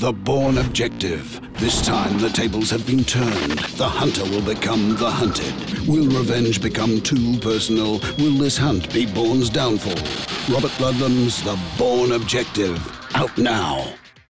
The Bourne Objective. This time the tables have been turned. The hunter will become the hunted. Will revenge become too personal? Will this hunt be Bourne's downfall? Robert Ludlum's The Bourne Objective. Out now.